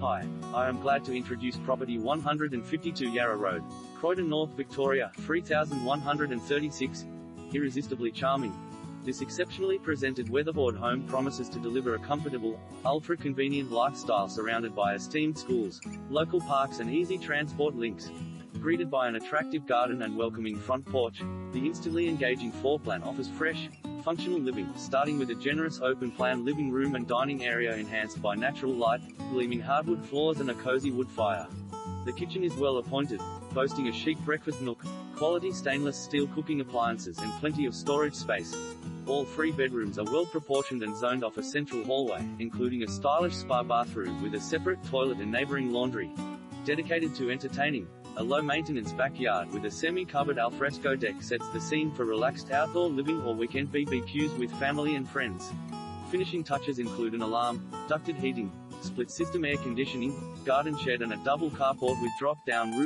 Hi, I am glad to introduce property 152 Yarra Road, Croydon North, Victoria, 3136. Irresistibly charming. This exceptionally presented weatherboard home promises to deliver a comfortable, ultra-convenient lifestyle surrounded by esteemed schools, local parks and easy transport links. Greeted by an attractive garden and welcoming front porch, the instantly engaging floor plan offers fresh, functional living, starting with a generous open-plan living room and dining area enhanced by natural light, gleaming hardwood floors and a cozy wood fire. The kitchen is well appointed, boasting a chic breakfast nook, quality stainless steel cooking appliances and plenty of storage space. All three bedrooms are well proportioned and zoned off a central hallway, including a stylish spa bathroom with a separate toilet and neighboring laundry. Dedicated to entertaining, a low-maintenance backyard with a semi-covered alfresco deck sets the scene for relaxed outdoor living or weekend BBQs with family and friends. Finishing touches include an alarm, ducted heating, split system air conditioning, garden shed and a double carport with drop-down roof